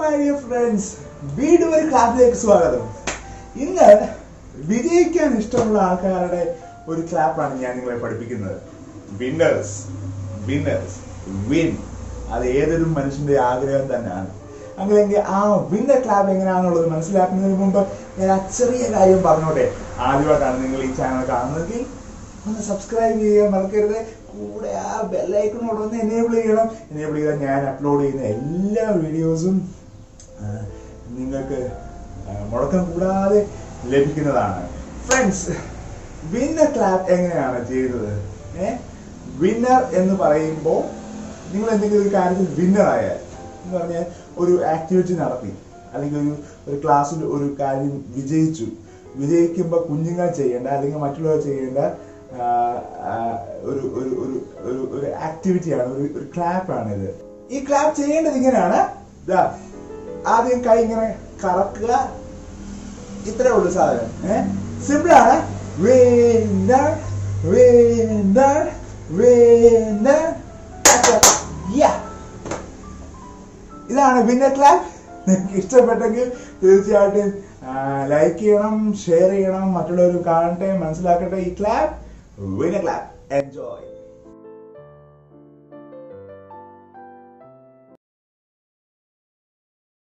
My dear friends വീണ്ടും ഒരു ക്ലാപ്പിലേക്ക് സ്വാഗതം. ഇന്ന് വിജയിക്കാൻ ഇഷ്ടമുള്ള ആൾക്കാരുടെ ഒരു ക്ലാപ്പാണ് ഞാൻ നിങ്ങളെ പഠിപ്പിക്കുന്നത്. വിന്നേഴ്സ് വിന്നേഴ്സ് വിൻ അത് ഏതൊരു മനുഷ്യന്റെ ആഗ്രഹം തന്നെയാണ്. അങ്ങനെയെങ്കിൽ ആ വിന്ന ക്ലാബ് എങ്ങനെയാണെന്നുള്ളത് മനസ്സിലാക്കുന്നതിന് മുമ്പ് ഞാൻ ചെറിയ കാര്യം പറഞ്ഞോട്ടെ. ആദ്യമായിട്ടാണ് നിങ്ങൾ ഈ ചാനൽ കാണുന്നതെങ്കിൽ ഒന്ന് സബ്സ്ക്രൈബ് ചെയ്യാൻ മറക്കരുത്. കൂടെ ആ ബെല്ലൈക്കണോട് ഒന്ന് എനേബിൾ ചെയ്യണം. എനേബിൾ ചെയ്താൽ ഞാൻ അപ്ലോഡ് ചെയ്യുന്ന എല്ലാ വീഡിയോസും നിങ്ങൾക്ക് മുടക്കം കൂടാതെ ലഭിക്കുന്നതാണ്. ഫ്രണ്ട്സ് വിന്നർ ക്ലാപ്പ് എങ്ങനെയാണ് ചെയ്തത്? ഏ? വിന്നർ എന്ന് പറയുമ്പോൾ നിങ്ങൾ എന്തെങ്കിലും ഒരു കാര്യത്തിൽ വിന്നർ ആയാൽ എന്ന് പറഞ്ഞാൽ ഒരു ആക്ടിവിറ്റി നടത്തി അല്ലെങ്കിൽ ഒരു ഒരു ക്ലാസ്സിൽ ഒരു കാര്യം വിജയിച്ചു. വിജയിക്കുമ്പോൾ കുഞ്ഞുങ്ങൾ ചെയ്യേണ്ട അല്ലെങ്കിൽ മറ്റുള്ളവർ ചെയ്യേണ്ട ഒരു ഒരു ഒരു ഒരു ഒരു ആക്ടിവിറ്റിയാണ് ഒരു ഒരു ക്ലാപ്പാണ് ഇത്. ഈ ക്ലാപ്പ് ചെയ്യേണ്ടത് ഇങ്ങനെയാണ്. ആദ്യം കൈ ഇങ്ങനെ കറക്കുക. ഇത്രേ ഉള്ളൂ സാധനം. ഏഹ് വിന്നർ വിന്നർ ഇതാണ് വിന്നർ ക്ലാപ്പ് നിങ്ങൾക്ക് ഇഷ്ടപ്പെട്ടെങ്കിൽ തീർച്ചയായിട്ടും ലൈക്ക് ചെയ്യണം ഷെയർ ചെയ്യണം മറ്റുള്ളവർ കാണട്ടെ മനസ്സിലാക്കട്ടെ ഈ ക്ലാപ്പ് വിന്നർ ക്ലാപ്പ് എൻജോയ്